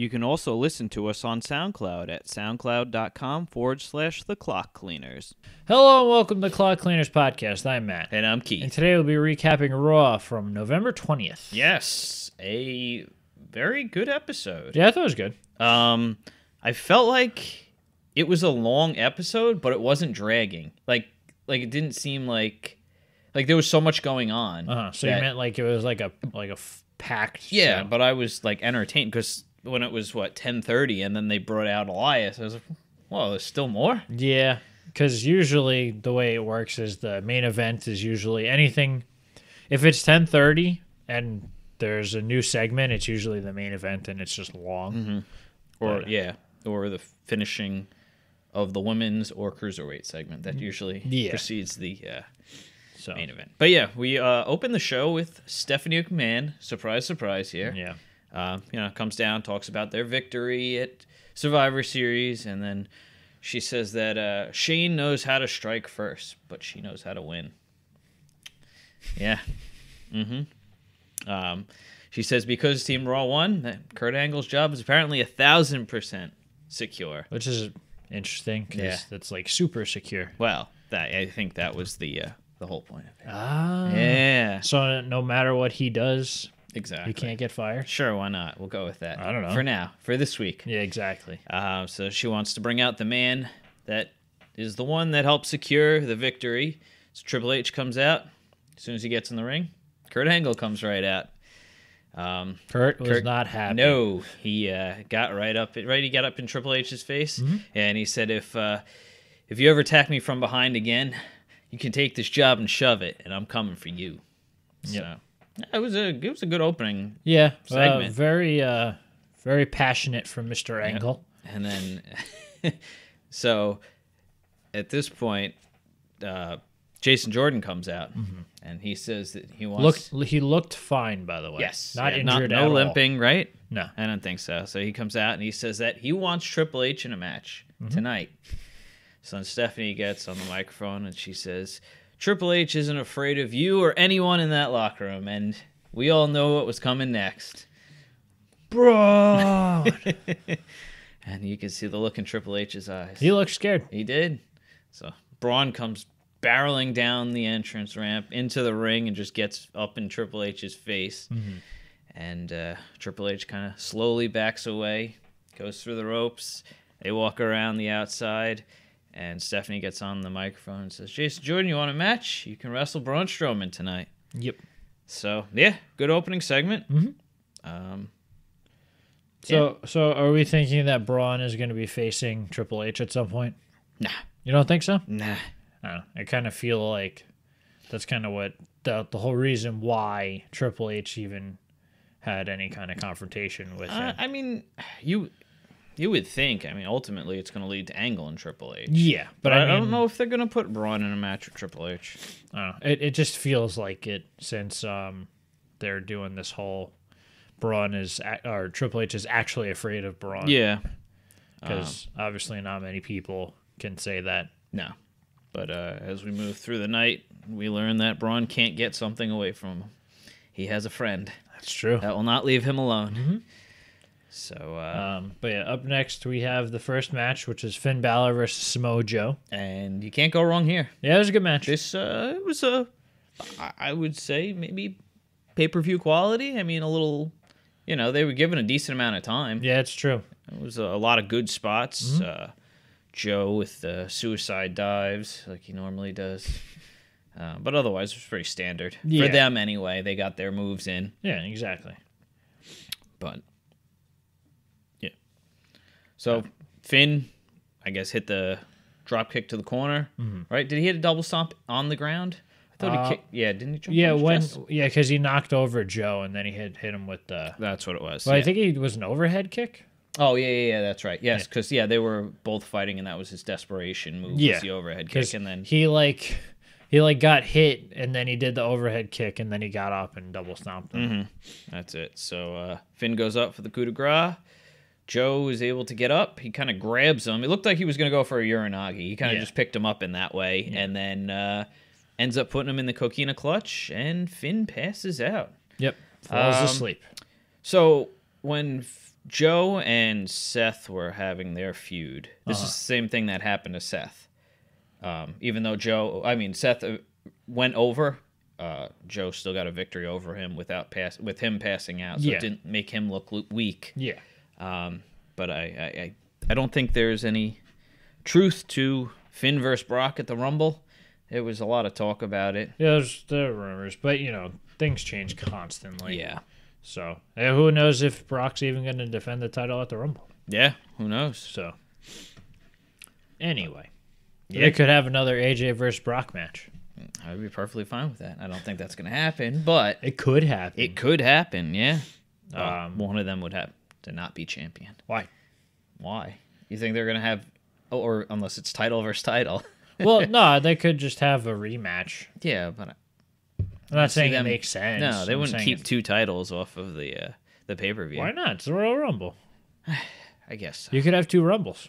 You can also listen to us on SoundCloud at soundcloud.com forward slash the clock cleaners. Hello and welcome to the Clock Cleaners Podcast. I'm Matt. And I'm Keith. And today we'll be recapping Raw from November 20th. Yes, a very good episode. Yeah, I thought it was good. Um, I felt like it was a long episode, but it wasn't dragging. Like, like it didn't seem like like there was so much going on. Uh-huh. So that- you meant like it was like a like a f- packed Yeah, show. but I was like entertained because when it was what ten thirty, and then they brought out Elias, I was like, "Well, there's still more." Yeah, because usually the way it works is the main event is usually anything. If it's 10:30 and there's a new segment, it's usually the main event and it's just long. Mm-hmm. Or But- yeah, or the finishing of the women's or cruiserweight segment that usually Yeah. precedes the uh, So main event. But yeah, we uh, open the show with Stephanie McMahon. Surprise, surprise here. yeah, uh, you know, comes down, talks about their victory at Survivor Series, and then she says that uh, Shane knows how to strike first, but she knows how to win. Yeah. Mm-hmm. Um, she says because Team Raw won, that Kurt Angle's job is apparently a thousand percent secure. which is interesting because Yeah. that's like super secure. Well, that I think that was the uh, the whole point of it. Ah, Yeah, So no matter what he does, exactly. he can't get fired. Sure, why not? We'll go with that. I don't know. For now, for this week. Yeah, exactly. Uh, so she wants to bring out the man that is the one that helped secure the victory. So Triple H comes out. As soon as he gets in the ring, Kurt Angle comes right out. Um, Kurt was Kurt- not happy. no, he uh, got right up. Right, he got up in Triple H's face, Mm-hmm. and he said, "If uh, if you ever attack me from behind again, you can take this job and shove it, and I'm coming for you." Yep. So it was a it was a good opening Yeah, uh, very, uh, very passionate from Mister Angle. And then, so at this point, uh, Jason Jordan comes out and he says that he wants. Look, he looked fine, by the way. yes, not yeah, injured no at all. limping, right? No. I don't think so. So he comes out and he says that he wants Triple H in a match Mm-hmm. tonight. So then Stephanie gets on the microphone and she says, Triple H isn't afraid of you or anyone in that locker room, and we all know what was coming next. bro. And you can see the look in Triple H's eyes. he looked scared. He did. So Braun comes barreling down the entrance ramp into the ring and just gets up in Triple H's face. And uh, Triple H kind of slowly backs away, goes through the ropes. They walk around the outside, and Stephanie gets on the microphone and says, Jason Jordan, you want a match? You can wrestle Braun Strowman tonight. Yep. So, yeah, good opening segment. Mhm. Um, So, so are we thinking that Braun is going to be facing Triple H at some point? nah, You don't think so? nah. I. I kind of feel like that's kind of what the the whole reason why Triple H even had any kind of confrontation with Uh, him. I mean, you you would think. I mean, ultimately, it's going to lead to Angle and Triple H. yeah, But but I, I, mean, don't know if they're going to put Braun in a match with Triple H. I don't know. It it just feels like it since um they're doing this whole Braun is or Triple H is actually afraid of Braun. Yeah. because obviously not many people can say that. No. But uh, as we move through the night, we learn that Braun can't get something away from him. He has a friend That's true. that will not leave him alone. So, uh, Um, but yeah, up next we have the first match, which is Finn Balor versus Samoa Joe. and you can't go wrong here. Yeah, it was a good match. This uh, it was a, I- would say maybe pay per view quality. I mean, a little, you know, they were given a decent amount of time. yeah, it's true. It was a, a lot of good spots. Mm-hmm. Uh, Joe with the suicide dives like he normally does. Uh, but otherwise, it was pretty standard Yeah. for them anyway. They got their moves in, Yeah, exactly. but. So Finn, I guess, hit the drop kick to the corner. Right? Did he hit a double stomp on the ground? I thought Mm-hmm. Uh, he kicked. Yeah, didn't he? Jump Yeah, when chest? yeah, because he knocked over Joe and then he hit hit him with the. That's what it was. Well, I think he was an overhead kick. Oh yeah, yeah, yeah, that's right. Yes, because yeah, they were both fighting, and that was his desperation move. Yeah, was the overhead kick, and then he like he like got hit and then he did the overhead kick and then he got up and double stomped him. Mm-hmm. That's it. So uh, Finn goes up for the coup de grace. Joe is able to get up. He kind of grabs him. It looked like he was going to go for a Uranage. He kind of Yeah. just picked him up in that way and then uh, ends up putting him in the coquina clutch, and Finn passes out. Yep, falls Um, asleep. So when F- Joe and Seth were having their feud. This Uh-huh. is the same thing that happened to Seth. Um, even though Joe, I mean Seth uh, went over, uh, Joe still got a victory over him without pass with him passing out. So Yeah. it didn't make him look weak. Yeah. Um, but I, I, I, don't think there's any truth to Finn versus Brock at the Rumble. There was a lot of talk about it. Yeah, there's there are rumors, but you know things change constantly. Yeah, So eh, who knows if Brock's even going to defend the title at the Rumble? yeah. Who knows? So anyway, Yeah. they could have another AJ versus Brock match. I'd be perfectly fine with that. I don't think that's going to happen, but It could happen. it could happen. Yeah. Um, one of them would have to not be champion. Why? Why? You think they're going to have, oh, or unless it's title versus title? Well, no, they could just have a rematch. yeah, but I'm not saying them- it makes sense. no, they I'm wouldn't keep it's- two titles off of the uh, the pay per view. Why not? It's the Royal Rumble. I guess so. You could have two Rumbles.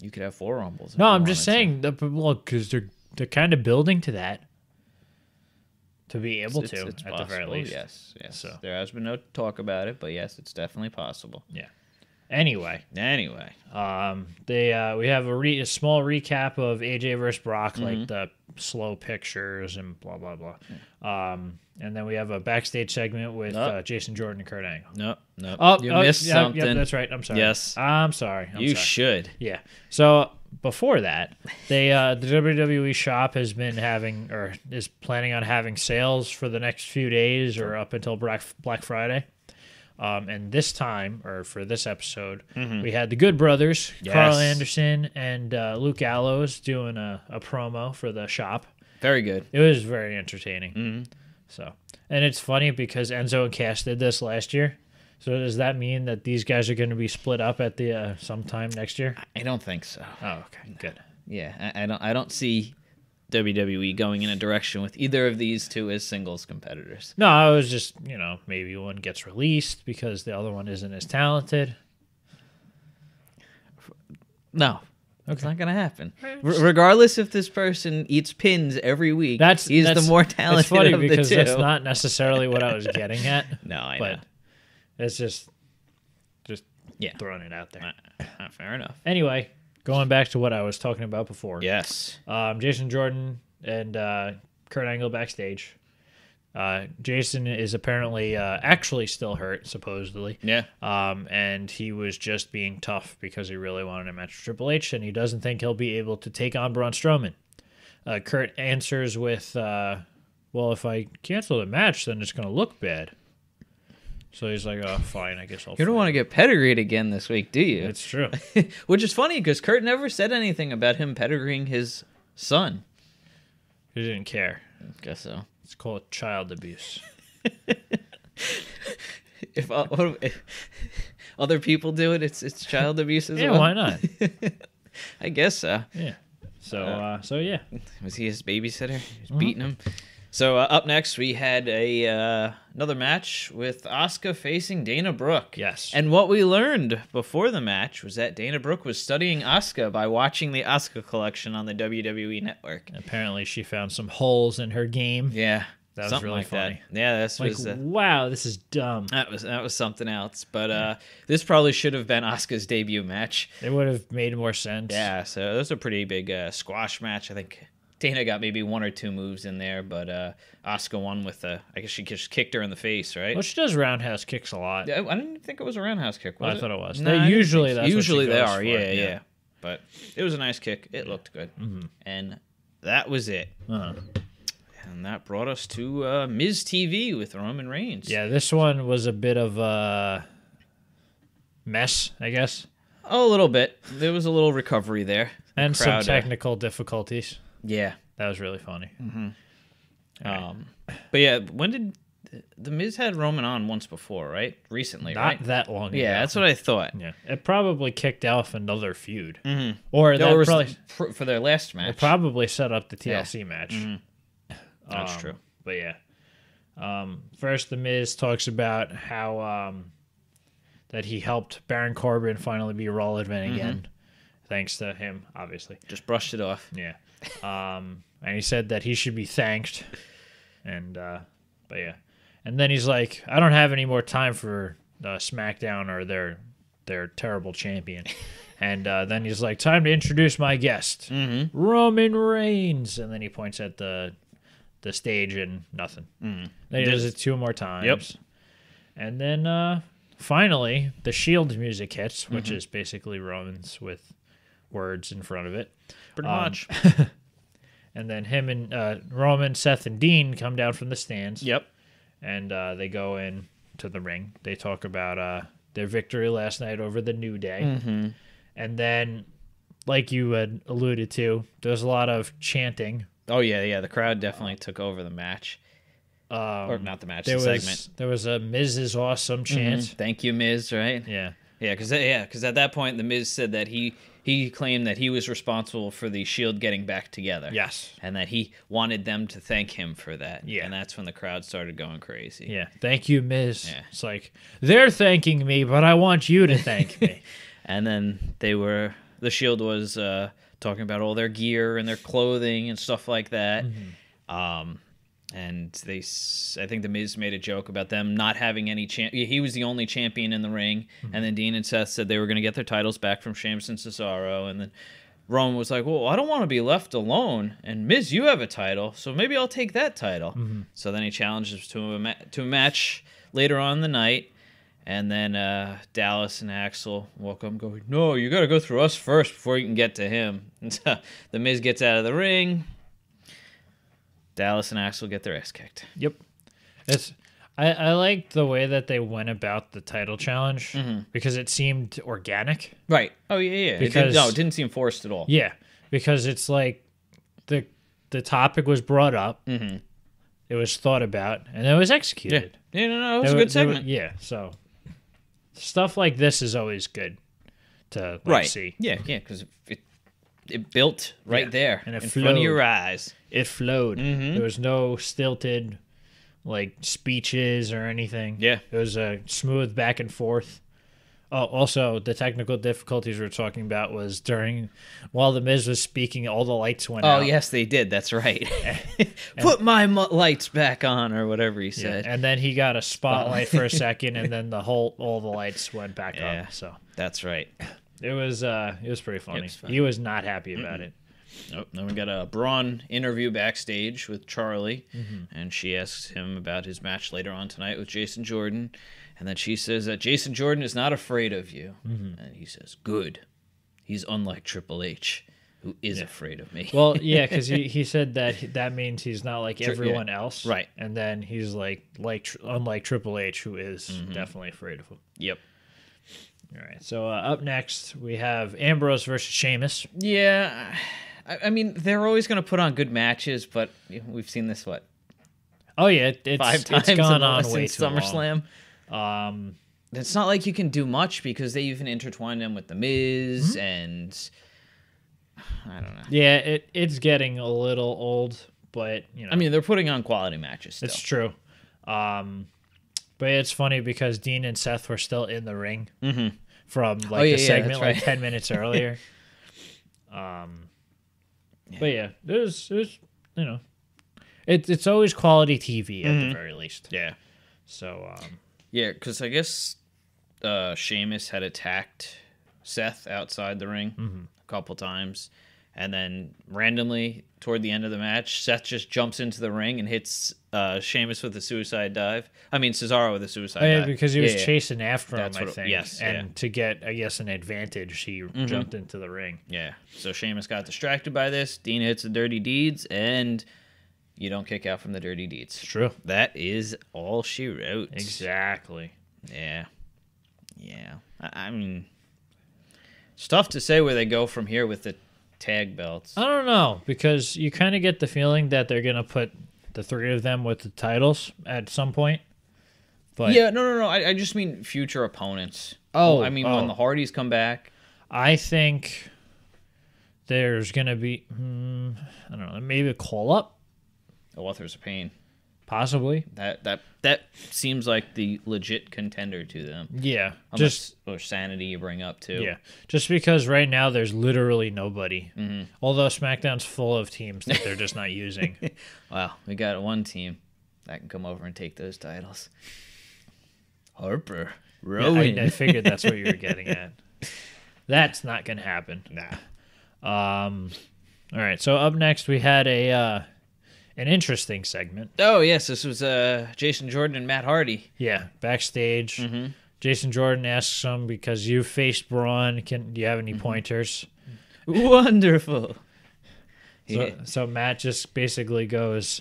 you could have four rumbles. No, I'm just wanted to. saying. The, well, because they're they're kind of building to that. To be able It's- to, it's at the very least. Yes, yes. So. There has been no talk about it, but yes, it's definitely possible. Yeah. Anyway, Anyway, um, they uh, we have a, re- a small recap of AJ versus Brock, Mm-hmm. like the slow pictures and blah blah blah. Um, and then we have a backstage segment with Oh. uh, Jason Jordan and Kurt Angle. no, no, Oh, you oh, missed yeah, something. Yeah, that's right. I'm sorry. Yes. I'm sorry. I'm you sorry. should. Yeah. So before that, they uh, the WWE shop has been having or is planning on having sales for the next few days or up until Black Black Friday. Um, and this time, or for this episode, we had the Good Brothers, Karl Mm-hmm. Anderson and uh, Luke Gallows, doing a, a promo for the shop. Very good. It was very entertaining. Mm-hmm. So, and it's funny because Enzo and Cass did this last year. So does that mean that these guys are going to be split up at the uh, sometime next year? I don't think so. Oh, okay, good. Yeah, I, I don't. I don't see WWE going in a direction with either of these two as singles competitors. No, I was just, you know, maybe one gets released because the other one isn't as talented. No, it's not gonna happen. R- regardless if this person eats pins every week, That's he's that's, the more talented It's funny of the because two. that's not necessarily what I was getting at, no, I but know. It's just, just Yeah, throwing it out there. Uh, fair enough. Anyway, going back to what I was talking about before. Yes. Um, Jason Jordan and uh, Kurt Angle backstage. Uh, Jason is apparently uh, actually still hurt, supposedly. Yeah. Um, and he was just being tough because he really wanted a match with Triple H, and he doesn't think he'll be able to take on Braun Strowman. Uh, Kurt answers with, uh, "Well, if I cancel the match, then it's going to look bad." So he's like, "Oh, fine, I guess I'll." You don't want to get pedigreed again this week, do you? It's true. Which is funny because Kurt never said anything about him pedigreeing his son. he didn't care. I Guess so. It's called child abuse. If, uh, what if other people do it, it's it's child abuse as yeah, well. why not? I guess so. Yeah. So, uh, so yeah. Was he his babysitter? He's Uh-huh. beating him. So uh, up next, we had a uh, another match with Asuka facing Dana Brooke. Yes. And what we learned before the match was that Dana Brooke was studying Asuka by watching the Asuka collection on the WWE Network. Apparently, she found some holes in her game. Yeah, That was something really like funny. That. Yeah, this Like, was uh, wow, this is dumb. that was that was something else. But uh, this probably should have been Asuka's debut match. It would have made more sense. Yeah, so it was a pretty big uh, squash match. I think Dana got maybe one or two moves in there, but uh, Asuka won with a. I guess she just kicked her in the face, right? Well, she does roundhouse kicks a lot. Yeah, I didn't think it was a roundhouse kick. Was I thought it was. No, They I usually- so. that's what she usually they are. Yeah, yeah. yeah, But it was a nice kick. It looked good, and that was it. Uh-huh. And that brought us to uh, Miz TV with Roman Reigns. Yeah, this one was a bit of a mess, I guess, a little bit. There was a little recovery there, The and some uh, technical difficulties. Yeah. That was really funny. Um, but yeah, when did the Miz had Roman on once before, right? Recently, Not right? that long ago. Yeah, that's what I thought. Yeah, it probably kicked off another feud, Mhm. or No, that was probably for, for their last it match. probably set up the TLC match. That's Um, true. But yeah. Um, first, The Miz talks about how um, that he helped Baron Corbin finally be relevant again, thanks to him, obviously. Just brushed it off. Yeah. Um, and he said that he should be thanked. And, uh, but yeah. And then he's like, I don't have any more time for uh, SmackDown or their their terrible champion. and uh, then he's like, "Time to introduce my guest, Mm-hmm. Roman Reigns." And then he points at the the stage and nothing. Mm. Then he does it two more times. Yep. And then uh, finally, the Shield music hits, which Mm-hmm. is basically Roman's with words in front of it. Pretty Um, much. And then him and uh, Roman, Seth, and Dean come down from the stands. Yep. And uh, they go in to the ring. They talk about uh, their victory last night over the New Day. Mm-hmm. And then, like you had alluded to, there's a lot of chanting. Oh yeah, yeah. The crowd definitely took over the match, Um, or not the match, there the was segment. there was a Miz is awesome chant. Mhm. Thank you, Miz. Right? Yeah. Yeah, because yeah, because at that point, the Miz said that he he claimed that he was responsible for the Shield getting back together. Yes. and that he wanted them to thank him for that. Yeah. and that's when the crowd started going crazy. Yeah. Thank you, Miz. Yeah. It's like they're thanking me, but I want you to thank me. and then they were the Shield was uh, talking about all their gear and their clothing and stuff like that. Um, and they, I think the Miz made a joke about them not having any champ. He was the only champion in the ring, and then Dean and Seth said they were going to get their titles back from Sheamus and Cesaro, and then. Roman was like, "Well, I don't want to be left alone." And Miz, you have a title, so maybe I'll take that title. So then he challenges to a ma- to a match later on in the night, and then uh, Dallas and Axel walk up and go, No, you got to go through us first before you can get to him. And so the Miz gets out of the ring. Dallas and Axel get their ass kicked. Yep. It's I, I like the way that they went about the title challenge Mm-hmm. because it seemed organic. Right. Oh, yeah, yeah. It did- Because- no, it didn't seem forced at all. Yeah. Because it's like the the topic was brought up, Mhm. it was thought about, and it was executed. Yeah, no, no, it was There a good segment. yeah, so stuff like this is always good to like, right. see. Yeah, yeah, because it, it built right Yeah. there And in front of your eyes. It flowed. Mhm. There was no stilted like speeches or anything. Yeah. It was a smooth back and forth. Oh, also the technical difficulties we are talking about was during while the Miz was speaking, all the lights went Oh, out. Oh, yes, they did. That's right. Put my mu- lights back on, or whatever he Yeah, said. and then he got a spotlight for a second, and then the whole all the lights went back Yeah. up. So That's right. it was uh it was pretty funny. fun. he was not happy about it. Nope. Then we got a Braun interview backstage with Charly, Mm-hmm. and she asks him about his match later on tonight with Jason Jordan, and then she says that Jason Jordan is not afraid of you, Mm-hmm. and he says, "Good, he's unlike Triple H, who is afraid of me." Well, yeah, because he, he said that that means he's not like yeah. everyone else, Right. And then he's like like unlike Triple H, who is Mm-hmm. definitely afraid of him. yep. All right. So uh, up next we have Ambrose versus Sheamus. Yeah, I, I mean they're always going to put on good matches, but we've seen this what Oh yeah, it- it's five times it's gone on since way too long. SummerSlam. Um, It's not like you can do much because they even intertwine them with the Miz Mm-hmm. and I don't know. yeah, it it's getting a little old, but you know, I mean, they're putting on quality matches still. it's true. Um, but it's funny because Dean and Seth were still in the ring Mhm. from like Oh, yeah, the segment like right. ten minutes earlier. um, but yeah, it was it was you know, it, it's always quality TV at Mm-hmm. the very least. Yeah, So um, yeah, because I guess uh, Sheamus had attacked Seth outside the ring Mm-hmm. a couple times, and then randomly toward the end of the match, Seth just jumps into the ring and hits uh, Sheamus with a suicide dive. I mean Cesaro with a suicide oh, yeah, dive because he was Yeah, yeah. chasing after That's him, I what it- think. yes, and yeah. Mm-hmm. to get I guess an advantage, he jumped into the ring. Yeah. So Sheamus got distracted by this. Dean hits the dirty deeds, and you don't kick out from the dirty deeds. True. That is all she wrote. Exactly. Yeah. Yeah. I, I mean, it's tough to say where they go from here with the tag belts. I don't know because you kind of get the feeling that they're gonna put the three of them with the titles at some point. But yeah, no, no, no. I, I just mean future opponents. Oh, I mean oh. when the Hardys come back. I think there's gonna be hmm, I don't know maybe a call up The Authors of Pain. Possibly. That that that seems like the legit contender to them. Yeah, Unless, just or Sanity you bring up too. yeah, just because right now there's literally nobody. Mm-hmm. Although SmackDown's full of teams that they're just not using. Wow, we got one team that can come over and take those titles. Harper. I, I figured that's what you were getting at. That's not gonna happen. nah. Um, all right. So up next we had a uh, an interesting segment. Oh yes, this was uh Jason Jordan and Matt Hardy. Yeah, backstage. Mm-hmm. Jason Jordan asks him because you faced Braun. Can do you have any Mm-hmm. pointers? Wonderful. So, Yeah. so Matt just basically goes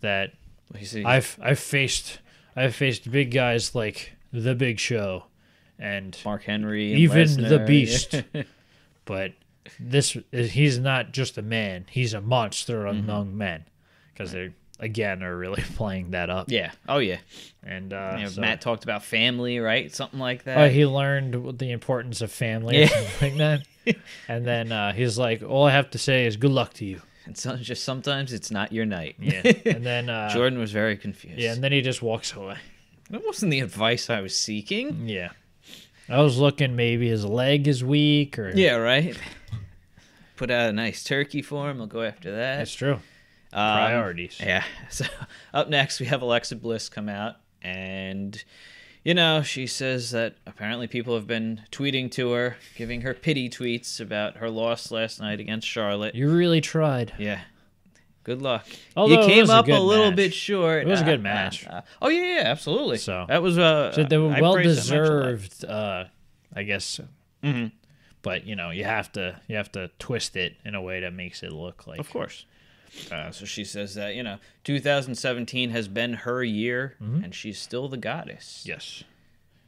that What you see? I've I've faced I've faced big guys like the Big Show, and Mark Henry, and even the Beast. but this is he's not just a man; he's a monster Mm-hmm. among men. Because they again are really playing that up. yeah. Oh yeah. And uh, You know, so- Matt talked about family, right? Something like that. Oh, he learned the importance of family or Yeah. something like that. And then uh, he's like, "All I have to say is good luck to you." and so, just sometimes it's not your night. Yeah. And then uh, Jordan was very confused. Yeah, and then he just walks away. that wasn't the advice I was seeking. Yeah. I was looking maybe his leg is weak or Yeah, right. Put out a nice turkey for him. I'll go after that. That's true. Um, Priorities. Yeah. So up next, we have Alexa Bliss come out, and you know she says that apparently people have been tweeting to her, giving her pity tweets about her loss last night against Charlotte. You really tried. Yeah. Good luck. Although you came was a up a, little match. bit short. It was a Uh, good uh, match. uh, oh yeah, yeah, absolutely. So- that was uh, So they were well praised that match a lot. deserved, uh, I guess. Mhm. But you know, you have to you have to twist it in a way that makes it look like Of course. Uh, so she says that you know 2017 has been her year, Mm-hmm. and she's still the goddess. yes.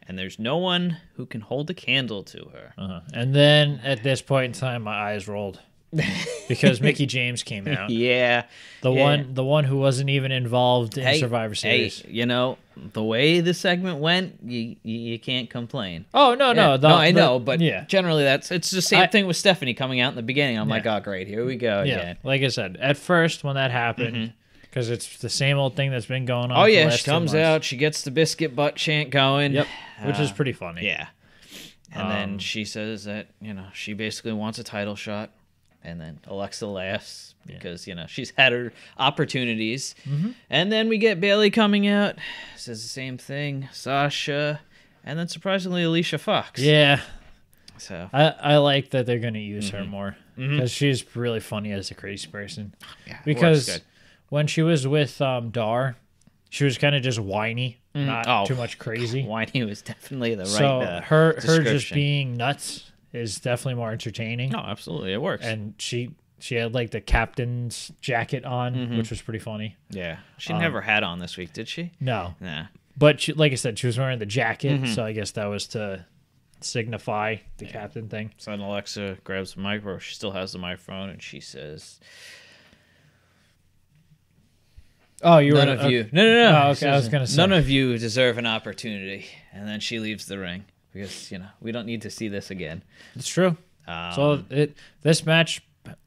And there's no one who can hold a candle to her. Uh-huh. And then at this point in time, my eyes rolled because Mickie James came out, Yeah. the yeah. one the one who wasn't even involved in Hey, Survivor hey, Series. you know the way the segment went, you you, you can't complain. Oh no, no, the- no, I the- know, but yeah, generally that's it's the same I- thing with Stephanie coming out in the beginning. I'm like, Yeah. oh great, here we go yeah. again. Like I said, at first when that happened, because it's the same old thing that's been going on. Mm-hmm. Oh yeah, she comes out, she gets the biscuit butt chant going. Yep, which is Uh, pretty funny. Yeah. And Um, then she says that, you know, she basically wants a title shot. And then Alexa laughs because, you know, she's had her opportunities. Mm-hmm. And then we get Bayley coming out, says the same thing. Sasha. And then surprisingly, Alicia Fox. Yeah, So, I, I like that they're going to use her more because she's really funny as a crazy person. yeah, Because when she was with um, Dar, she was kind of just whiny, not Oh. too much crazy. Whiny was definitely the right so uh, her her just being nuts is definitely more entertaining. No, absolutely. It works. And she she had like the captain's jacket on, Mm-hmm. which was pretty funny. yeah. She um, never had on this week, did she? No, Nah. but she, like I said, she was wearing the jacket, Mm-hmm. so I guess that was to signify the captain thing. So then Alexa grabs the microphone. She still has the microphone, and she says, Oh, you none were of you. No, no, no. Oh, okay, I was gonna say. None of you deserve an opportunity. And then she leaves the ring because you know we don't need to see this again. It's true. Um, So it this match.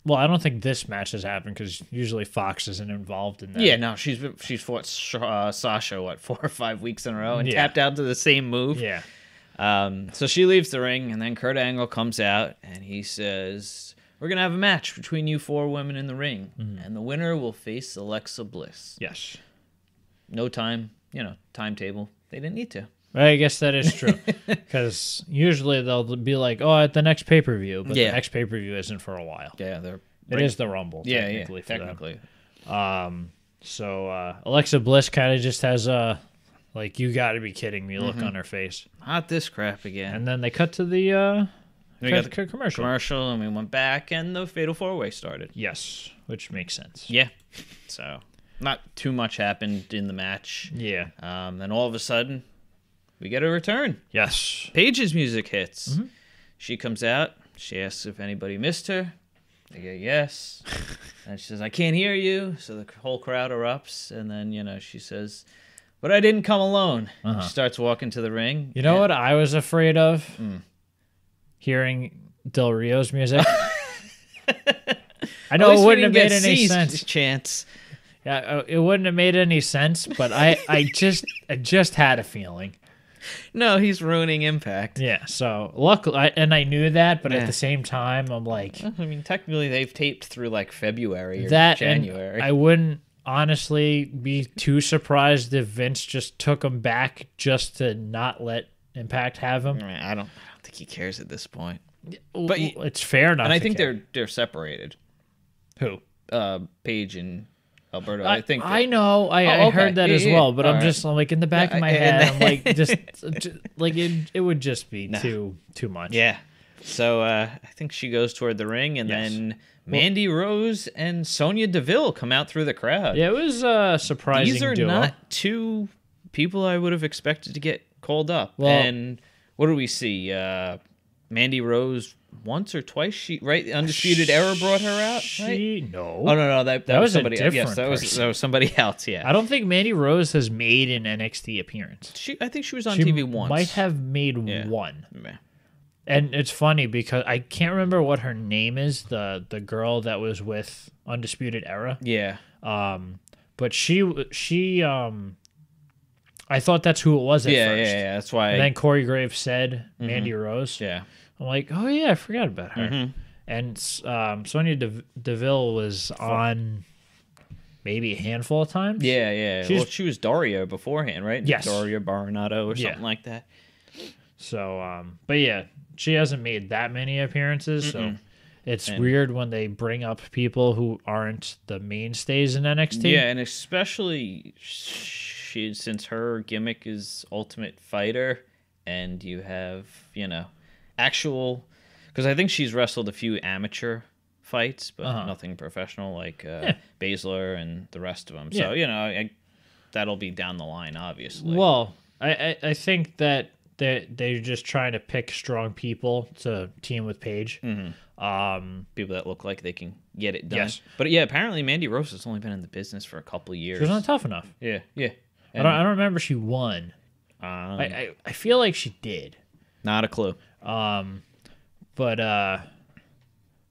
Well, I don't think this match has happened because usually Fox isn't involved in that. yeah, no, she's been- she's fought uh, Sasha what four or five weeks in a row and Yeah. tapped out to the same move. Yeah. Um, so she leaves the ring, and then Kurt Angle comes out and he says, "We're gonna have a match between you four women in the ring, Mm-hmm. and the winner will face Alexa Bliss." Yes. No time, you know, timetable. They didn't need to. I guess that is true because usually they'll be like, "Oh, at the next pay per view," but Yeah. the next pay per view isn't for a while. Yeah, they're It is the Rumble. Yeah, yeah, technically for them. technically. Um, so uh, Alexa Bliss kind of just has a like, "You got to be kidding me" Mm-hmm. look on her face, Not this crap again. and then they cut to the uh, we cut got the commercial. commercial, and we went back, and the Fatal Four Way started. Yes, which makes sense. Yeah, so not too much happened in the match. Yeah. Um, then all of a sudden, we get a return. Yes. Paige's music hits. Mm-hmm. She comes out. She asks if anybody missed her. They go yes, and she says, "I can't hear you." So the whole crowd erupts, and then you know she says, "But I didn't come alone." Uh-huh. She starts walking to the ring. You know and- what I was afraid of? Hmm. Hearing Del Rio's music. I know it wouldn't have made any sense. Chance. Yeah, uh, it wouldn't have made any sense, but I, I just, I just had a feeling. No, he's ruining Impact. Yeah. So luckily, I, and I knew that, but Yeah. at the same time, I'm like I mean, technically, they've taped through like February or that. January. I wouldn't honestly be too surprised if Vince just took him back just to not let Impact have him. I, mean, I don't. I don't think he cares at this point. But it's fair not. And I think care. they're they're separated. who Uh, Paige and Alberto. I, think. I know. I, Oh, I heard that Yeah, as yeah, well, but I'm alright. just I'm like in the back Yeah, of my I- head, I'm like just, ju- like it. It would just be too too much. Yeah. So uh, I think she goes toward the ring, and Yes. then Mandy Rose and Sonya Deville come out through the crowd. Yeah, it was a surprising These are duo. not two people I would have expected to get called up. Well- and what do we see? Uh, Mandy Rose once or twice. She right. Undisputed Era brought her out. Right? She no. Oh no no that, that, That was, was somebody else. Yes, that was that was somebody else. Yeah. I don't think Mandy Rose has made an NXT appearance. She I think she was on She TV once. might have made Yeah. one. And it's funny because I can't remember what her name is, the the girl that was with Undisputed Era. Yeah. Um, but she she um, I thought that's who it was at Yeah, yeah, first. yeah. That's why. And then Corey Graves said Mandy Rose. yeah. I'm like, oh yeah, I forgot about her. Mm-hmm. And um, Sonya De- Deville was on maybe a handful of times. Yeah, yeah. She's- well, she was Daria beforehand, right? Yes. Daria Berenato or Yeah. something like that. So, um, but yeah, she hasn't made that many appearances, so it's weird when they bring up people who aren't the mainstays in NXT. Yeah, and especially she since her gimmick is Ultimate Fighter, and you have you know actual because I think she's wrestled a few amateur fights, but Uh-huh. nothing professional like uh, Yeah. Baszler and the rest of them. Yeah. So you know I, that'll be down the line, obviously. Well, I, I, I think that they they're just trying to pick strong people to team with Paige. Mm-hmm. Um, People that look like they can get it done. Yes. But yeah, apparently Mandy Rose has only been in the business for a couple years. she was not tough enough. Yeah, yeah. I don't I don't remember she won. Um, I, I I feel like she did. not a clue. Um, but uh,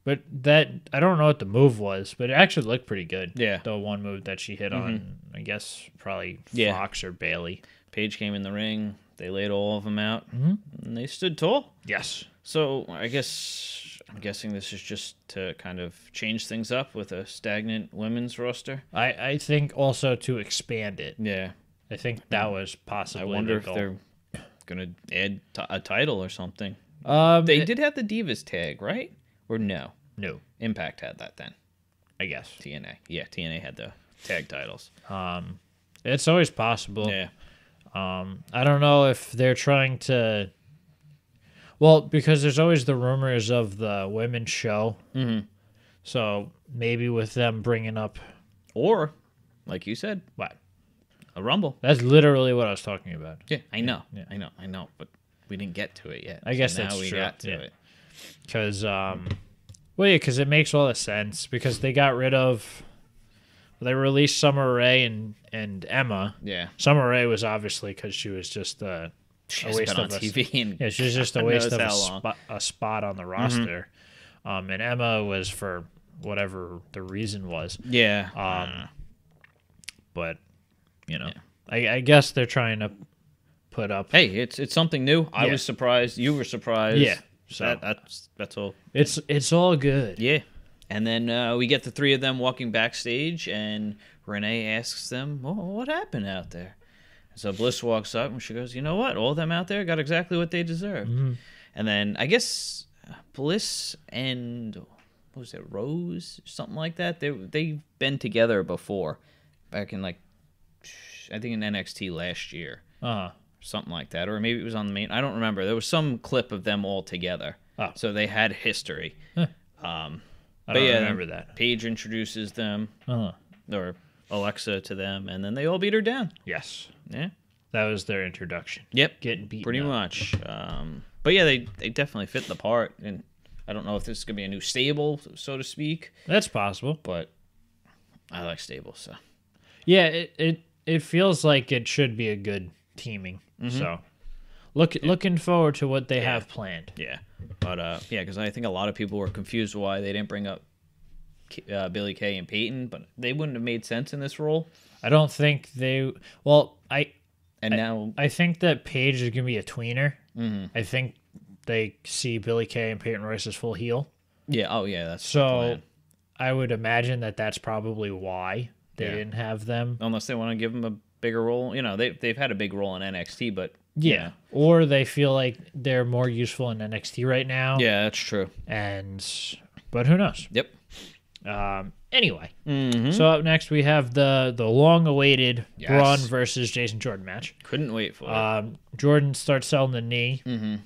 but that I don't know what the move was, but it actually looked pretty good. Yeah. Mm-hmm. the one move that she hit on, I guess probably Yeah. Fox or Bayley. Paige came in the ring. They laid all of them out, Mm-hmm. and they stood tall. Yes. So I guess I'm guessing this is just to kind of change things up with a stagnant women's roster. I I think also to expand it. Yeah, I think that was possibly. I wonder if goal. They're gonna add t- a title or something. Um, They it- did have the Divas tag, right? Or no? no, Impact had that then. I guess. TNA, yeah, TNA had the tag titles. Um, it's always possible. Yeah, Um, I don't know if they're trying to. Well, because there's always the rumors of the women's show. Mhm. So maybe with them bringing up or like you said, what? A Rumble. That's literally what I was talking about. Yeah, I know, yeah. I know, I know, but we didn't get to it yet. I guess so now that's we true, got to yeah. it. Because, um, well, yeah, because it makes all the sense. Because they got rid of. They released Summer Rae and, and Emma. Yeah, Summer Rae was obviously because she was just uh, she A waste of a- TV and Yeah, she's just a waste of a, spot, a spot on the roster. Um, and Emma was for whatever the reason was. Yeah, Um, but you know, I, I guess they're trying to put up. hey, it's it's something new. I Yeah. was surprised. You were surprised. Yeah, So that, that's that's all. It's it's all good. Yeah. And then uh, we get the three of them walking backstage, and Renee asks them, well, "What happened out there?" So Bliss walks up, and she goes, "You know what? All of them out there got exactly what they deserved." And then I guess uh, Bliss and what was it, Rose, something like that. They they've been together before, back in like I think in NXT last year. Uh, something like that, or maybe it was on the main. I don't remember. There was some clip of them all together, Oh. so they had history. Huh. Um, I don't yeah, remember that. Paige introduces them, Uh, or Alexa to them, and then they all beat her down. yes, Yeah. that was their introduction. Yep. Getting beat. Pretty up. much. Um, but yeah, they they definitely fit the part, and I don't know if this is gonna be a new stable, so to speak, That's possible. but I like stable, so Yeah, it, it it feels like it should be a good teaming. So, look looking forward to what they have planned. yeah. But uh, yeah, because I think a lot of people were confused why they didn't bring up uh, Billie Kay and Peyton, but they wouldn't have made sense in this role. I don't think they. Well, I And now, I think that Paige is gonna be a tweener. Mm-hmm. I think they see Billie Kay and Peyton Royce as full heel. yeah, oh yeah, that's So. I would imagine that that's probably why they Yeah. didn't have them. unless they want to give them a bigger role. You know, they they've had a big role in NXT, but Yeah. Or they feel like they're more useful in NXT right now. Yeah, that's true. And but who knows? Yep. Um anyway. Mm-hmm. So up next we have the the long awaited Yes. Braun versus Jason Jordan match. Couldn't wait for it. Um Jordan starts selling the knee. mm-hmm.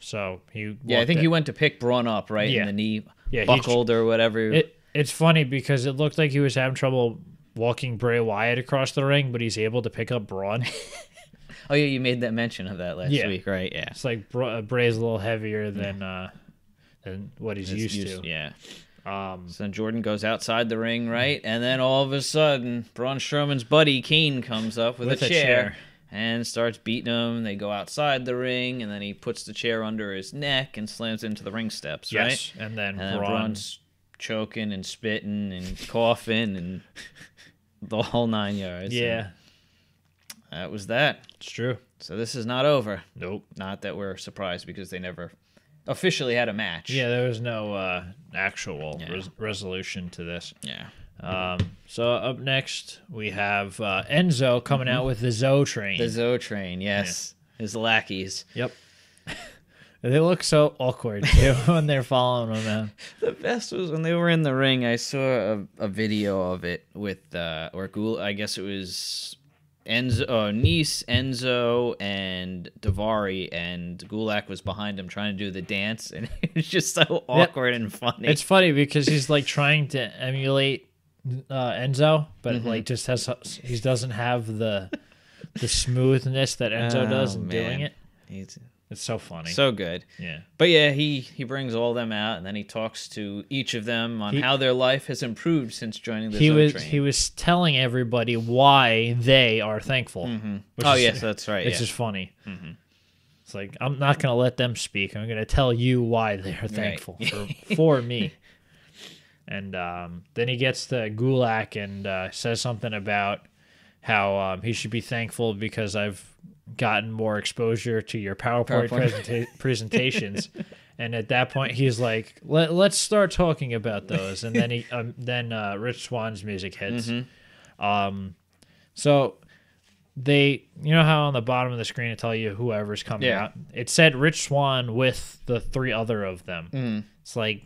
So he Yeah, I think it- he went to pick Braun up, right? Yeah. And the knee Yeah, buckled or whatever. It it's funny because it looked like he was having trouble walking Bray Wyatt across the ring, but he's able to pick up Braun. oh, yeah, you made that mention of that last Yeah. week, right? Yeah. it's like Bra- uh, Bray's a little heavier than uh than what he's It's used, to. Yeah. Um So then Jordan goes outside the ring, right? And then all of a sudden, Braun Strowman's buddy Kane comes up with, With a, chair, chair. and starts beating him. They go outside the ring, and then he puts the chair under his neck and slams into the ring steps, right? yes, and then And Braun Braun's choking and spitting and coughing and the whole nine yards. Yeah, And that was that. it's true. So this is not over. Nope. Not that we're surprised because they never officially had a match. Yeah, there was no uh actual Yeah. res- resolution to this. Yeah. Um so up next we have uh Enzo coming out with the Zo Train. Mm-hmm. The Zo Train, yes. His lackeys. yep. they look so awkward too when they're following them. out. The best was when they were in the ring. I saw a, a video of it with uh, or Ghoul. I guess it was Enzo, uh, Nese, Enzo, and Davari, and Gulak was behind him trying to do the dance, and it's just so awkward and funny. It's funny because he's like trying to emulate uh, Enzo, but Mm-hmm. like just has he doesn't have the the smoothness that Enzo Oh, does in doing it. He's It's so funny. so good. yeah. But yeah, he he brings all them out, and then he talks to each of them on He- how their life has improved since joining the He Zo was train. he was telling everybody why they are thankful. which oh is- yes, that's right. It's yeah. just funny. It's like I'm not gonna let them speak. I'm gonna tell you why they are thankful for, for me. And um, then he gets to Gulak and uh, says something about how um, he should be thankful because I've gotten more exposure to your PowerPoint, PowerPoint. presenta- presentations. And at that point, he's like, Let, "Let's start talking about those." And then he, um, then uh, Rich Swann's music hits. Um, so they, you know how on the bottom of the screen it tell you whoever's coming Yeah. out. It said Rich Swann with the three other of them. Mm. It's like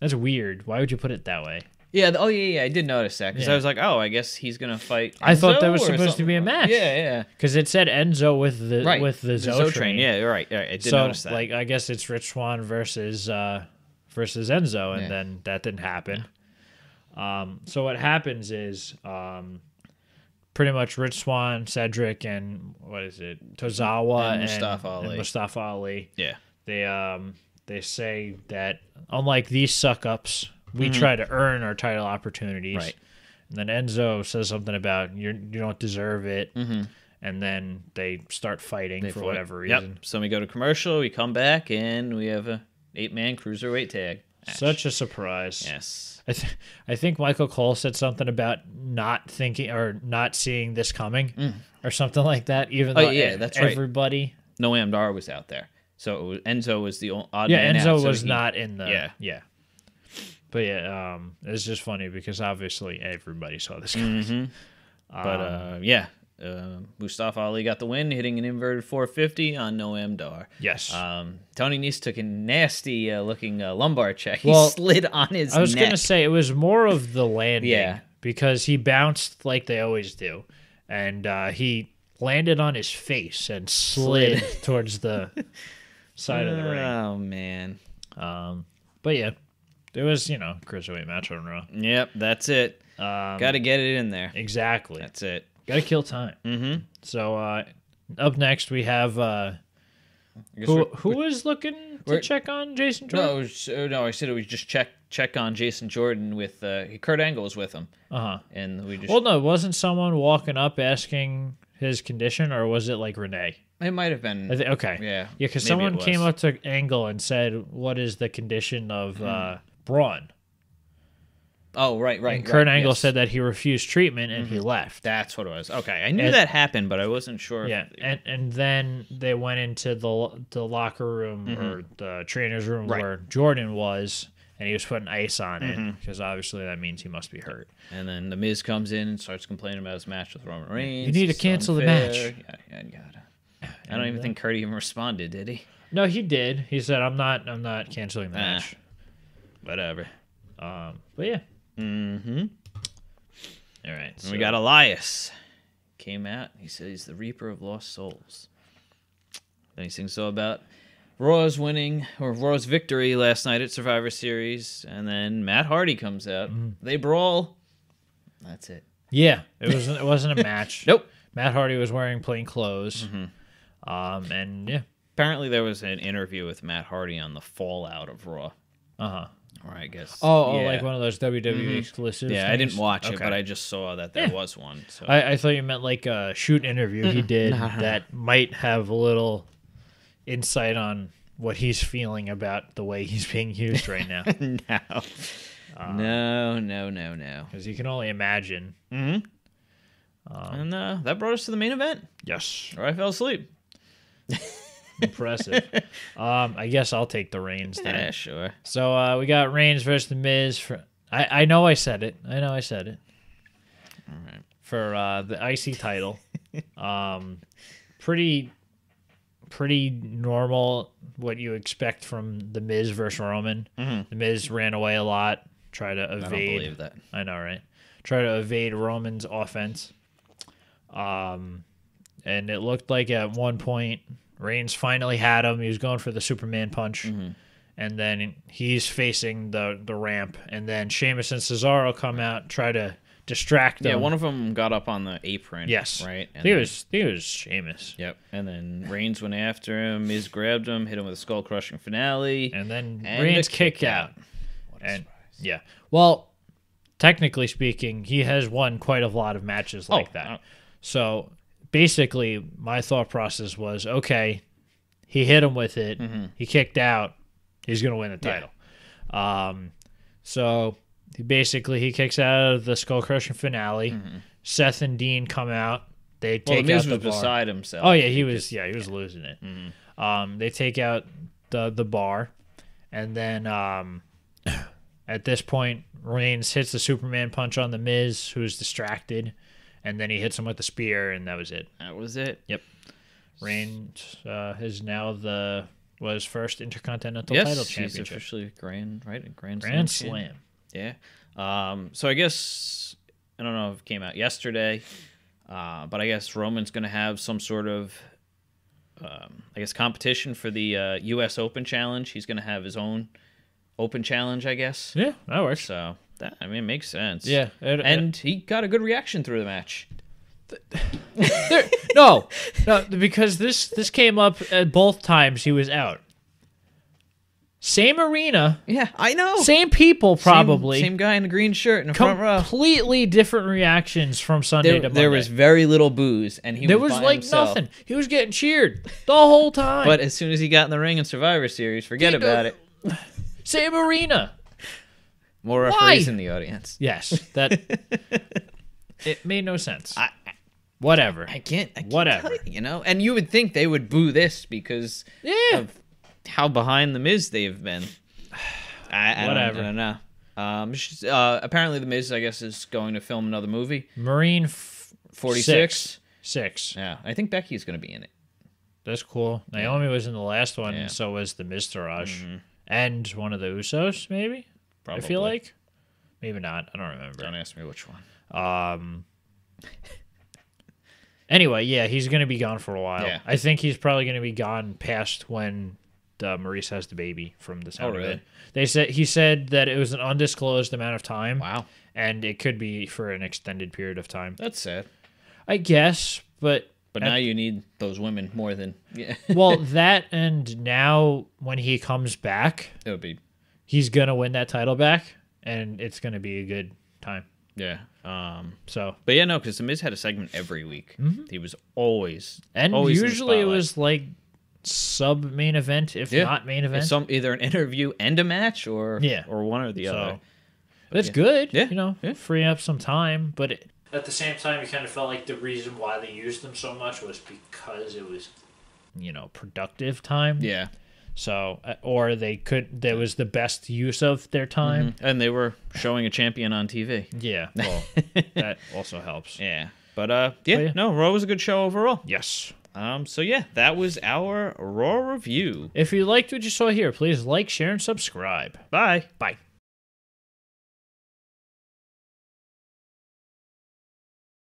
that's weird. Why would you put it that way? Yeah. Oh yeah, yeah. I did notice that because Yeah. I was like, oh, I guess he's gonna fight. I thought that Enzo was or supposed to be a something. match. Yeah, yeah. Because it said Enzo with the Right. with the Zo, train. Yeah, you're right. You're right. I did so notice that. like I guess it's Rich Swann versus uh versus Enzo, and Yeah. then that didn't happen. Um, so what happens is um, pretty much Rich Swann, Cedric, and what is it, Tozawa And and, Mustafa and Ali. Mustafa Ali. yeah. They um they say that unlike these suck ups, we Mm-hmm. try to earn our title opportunities. Right. And then Enzo says something about you you don't deserve it. And then they start fighting Mm-hmm. They for fought. whatever Yep. reason. So we go to commercial. We come back and we have a eight man cruiserweight tag. match. Such a surprise. yes. I, th- I think Michael Cole said something about not thinking or not seeing this coming or something like that. Even Mm. Oh, though yeah, that's right. everybody, Noam Dar was out there, so was, Enzo was the odd yeah, man Enzo out, so was he- not in the yeah. yeah. But yeah, um, it's just funny because obviously everybody saw this coming. Mhm. But uh, yeah, uh, Mustafa Ali got the win, hitting an inverted 450 on Noam Dar. Yes, Um, Tony Nese took a nasty uh, looking uh, lumbar check. He Well, slid on his I was neck. gonna say it was more of the landing, Yeah. because he bounced like they always do, and uh, he landed on his face and slid towards the side of the ring. Oh man. Um, but yeah, it was you know cruiserweight match on Raw. Yep, that's it. Um, Got to get it in there. exactly. That's it. Got to kill time. Mm-hmm. So uh, up next we have uh, who who is looking to check on Jason Jordan. it was, uh, no, I said it was just check check on Jason Jordan with uh, Kurt Angle was with him, Uh huh. and we just Well, no, wasn't someone walking up asking his condition, or was it like Renee? it might have been I thi- okay. yeah Yeah, because someone came up to Angle and said, "What is the condition of uh, Braun?" Oh right right. And Kurt right, Angle yes. Mm-hmm. said that he refused treatment and he left. that's what it was. Okay, I knew And- that happened, but I wasn't sure. if- Yeah, and and then they went into the the locker room or the trainer's room Mm-hmm. Right. where Jordan was, and he was putting ice on Mm-hmm. it because obviously that means he must be hurt. And then the Miz comes in and starts complaining about his match with Roman Reigns. You need to cancel the unfair, match. Yada, yada, yada. I don't even uh, think Kurt even responded, did he? No, he did. He said, "I'm not. I'm not canceling the match." Whatever. Um, but yeah. Mm-hmm. All right. And we got Elias. Came out. He said he's the Reaper of Lost Souls. Then he sings so about Raw's winning or Raw's victory last night at Survivor Series, and then Matt Hardy comes out. They brawl. That's it. Yeah, it was. It wasn't a match. Nope. Matt Hardy was wearing plain clothes. Mm-hmm. Um, and yeah. Apparently, there was an interview with Matt Hardy on the fallout of Raw, Uh huh. Or I guess. Oh, oh, like one of those WWE exclusives. Yeah, I didn't things? watch it, but I just saw that there Yeah. was one. So I, I thought you meant like a shoot interview he did that might have a little insight on what he's feeling about the way he's being used right now. no, no, no, no, no. Because you can only imagine. Mm-hmm. and uh, that brought us to the main event, Yes. or I fell asleep. Impressive. um, I guess I'll take the reins then. Yeah, sure. So uh, we got Reigns versus The Miz. For I, I know I said it. I know I said it. All right. For uh, the IC title. um, pretty, pretty normal. What you expect from The Miz versus Roman. The Miz ran away a lot. Try to evade. I don't believe that. I know, right? Try to evade Roman's offense. Um, and it looked like at one point Reigns finally had him. He was going for the Superman punch, Mm-hmm. and then he's facing the the ramp. And then Sheamus and Cesaro come out, try to distract him. Yeah, one of them got up on the apron. yes, right. I think it then- was I think it was Sheamus. Yep. And then Reigns went after him. Miz grabbed him, hit him with a skull crushing finale. And then And Reigns a kick, kick out. out. What a And surprise. yeah, well, technically speaking, he has won quite a lot of matches like Oh, that. uh, So basically, my thought process was okay, he hit him with it, he kicked out, he's going to win the Mm-hmm. Yeah. title. Um, so he basically he kicks out of the skull crushing finale. Seth and Dean come out. They Mm-hmm. Well, take Miz out the was bar. beside himself. Oh yeah, he was. Yeah, he was losing it. Mm-hmm. Um, they take out the the bar, and then um, at this point, Reigns hits the Superman punch on the Miz, who's distracted, and then he hits him with the spear, and that was it. That was it. Yep. Reigns uh, is now the was first Intercontinental yes, title he's championship. officially grand, right? Grand, Grand Slam. Slam. Yeah. Um, so I guess I don't know if it came out yesterday, uh, but I guess Roman's going to have some sort of, um, I guess, competition for the uh, U.S. Open Challenge. He's going to have his own Open Challenge, I guess. Yeah, that works. So that I mean, it makes sense. Yeah, it- and he got a good reaction through the match. There- no, no, because this this came up at both times he was out. Same arena, Yeah, I know. same people, probably. same, guy in the green shirt in the front row. completely different reactions from Sunday There, to Monday. there was very little boos, and he there was, was like himself. nothing. He was getting cheered the whole time. But as soon as he got in the ring in Survivor Series, forget He about it. same arena. More Why? referees in the audience. Yes, that it made no sense. I, Whatever. I can't. I can't Whatever. you, you know, and you would think they would boo this because yeah. of how behind the Miz they've been. I, I Whatever. Don't, I don't know. Um, uh, apparently the Miz, I guess, is going to film another movie. Marine f- Forty six. Six. Yeah, I think Becky's going to be in it. That's cool. Naomi was in the last one, Yeah. And so was the Miztourage. And one of the Usos, maybe? Probably. I feel like. Maybe not. I don't remember. Don't ask me which one. Um. Anyway, yeah, he's going to be gone for a while. Yeah. I think he's probably going to be gone past when uh, Maryse has the baby. From the sound Oh, of really? it, they said he said that it was an undisclosed amount of time. Wow, and it could be for an extended period of time. that's sad. I guess, but But now you need those women more than yeah. well, that and now when he comes back, it would be he's gonna win that title back, and it's gonna be a good time. yeah. Um, So, but yeah, no, because the Miz had a segment every week. He was always and always in the usually it was like sub main event, if Yeah. not main event. It's some either an interview and a match, or Yeah. or one or the so other. that's yeah. good. Yeah, you know, yeah. free up some time, but. It, at the same time, you kind of felt like the reason why they used them so much was because it was, you know, productive time. Yeah, So, uh, or they could, that was the best use of their time. and they were showing a champion on TV. Yeah, well, that also helps. Yeah, but uh, yeah, But yeah. no, Raw was a good show overall. Yes. Um, so yeah, that was our Raw review. If you liked what you saw here, please like, share, and subscribe. Bye. Bye.